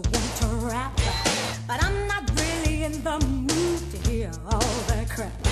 want to rap, but I'm not really in the mood to hear all that crap.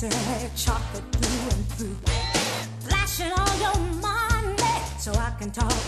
sexy chocolate through and through. Flashing all your money so I can talk.